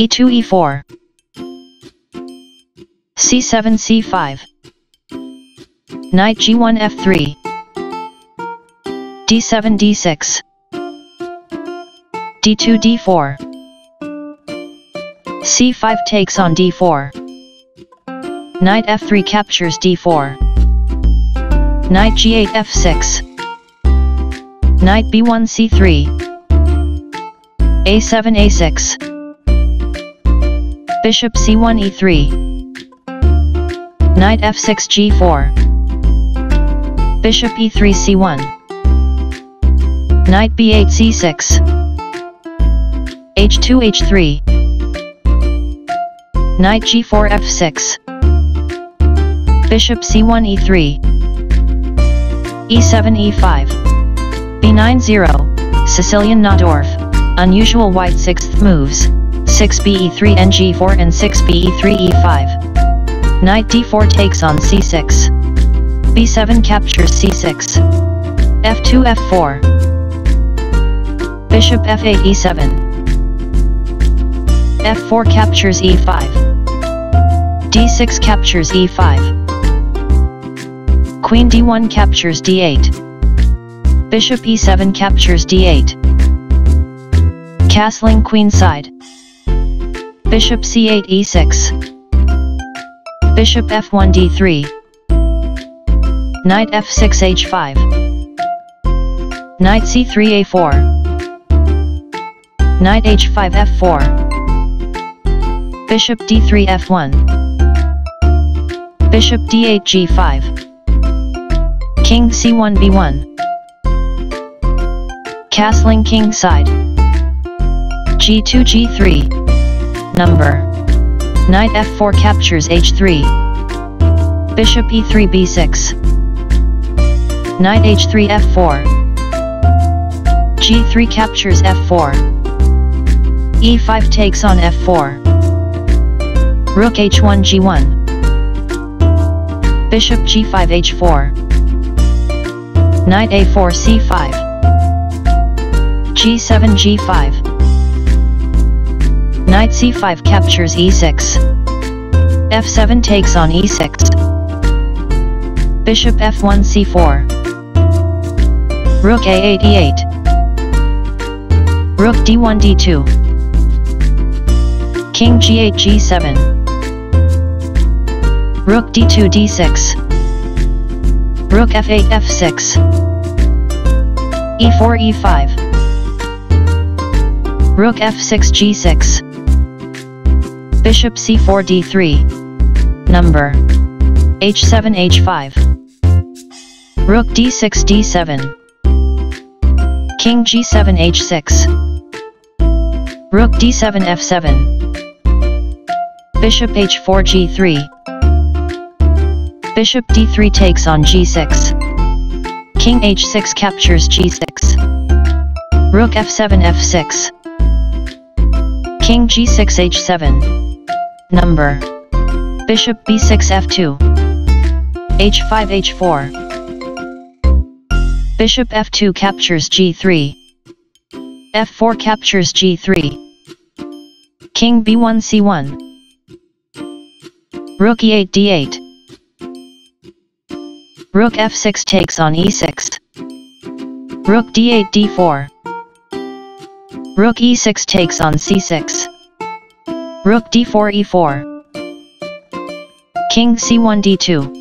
e2 e4 c7 c5 knight g1 f3 d7 d6 d2 d4 c5 takes on d4 knight f3 captures d4 knight g8 f6 knight b1 c3 a7 a6 bishop c1 e3 knight f6 g4 bishop e3 c1 knight b8 c6 h2 h3 knight g4 f6 bishop c1 e3 e7 e5 b9 0 Sicilian Najdorf unusual white 6th moves 6b e3 and g4 and 6b e3 e5 knight d4 takes on c6 b7 captures c6 f2 f4 bishop f8 e7 f4 captures e5 d6 captures e5 Queen d1 captures d8. Bishop e7 captures d8. Castling queenside. Bishop c8 e6. Bishop f1 d3. Knight f6 h5. Knight c3 a4. Knight h5 f4. Bishop d3 f1. Bishop d8 g5. King c1 b1. Castling king side. g2 g3. Number. Knight f4 captures h3. Bishop e3 b6. Knight h3 f4. g3 captures f4. e5 takes on f4. Rook h1 g1. Bishop g5 h4. Knight a4 c5 g7 g5 Knight c5 captures e6 f7 takes on e6 Bishop f1 c4 Rook a8 e8 Rook d1 d2 King g8 g7 Rook d2 d6 Rook f8 f6 e4 e5 Rook f6 g6 Bishop c4 d3 Number h7 h5 Rook d6 d7 King g7 h6 Rook d7 f7 Bishop h4 g3 Bishop d3 takes on g6. King h6 captures g6. Rook f7 f6. King g6 h7. Number. Bishop b6 f2. h5 h4. Bishop f2 captures g3. f4 captures g3. King b1 c1. Rook e8 d8. Rook f6 takes on e6. Rook d8 d4. Rook e6 takes on c6. Rook d4 e4. King c1 d2.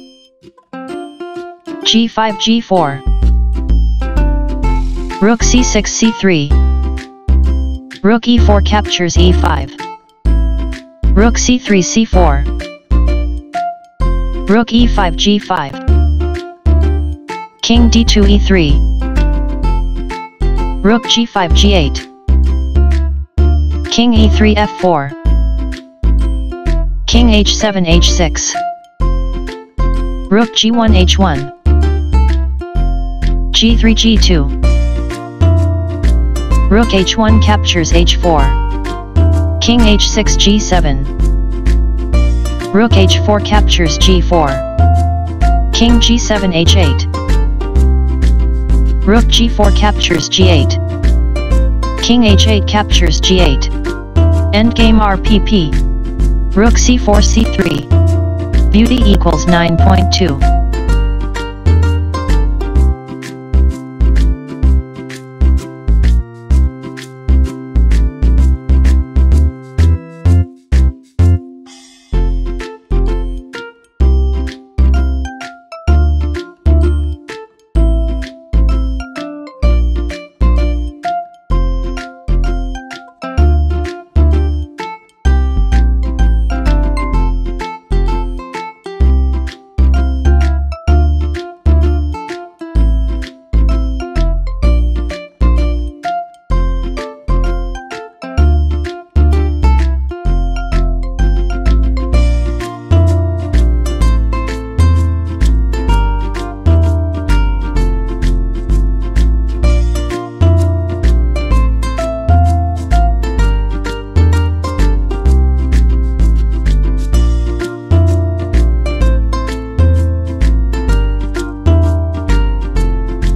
g5 g4. Rook c6 c3. Rook e4 captures e5. Rook c3 c4. Rook e5 g5. King d2 e3 Rook g5 g8 King e3 f4 King h7 h6 Rook g1 h1 g3 g2 Rook h1 captures h4 King h6 g7 Rook h4 captures g4 King g7 h8 Rook g4 captures g8. King h8 captures g8. Endgame RPP. Rook c4 c3. Beauty equals 9.2.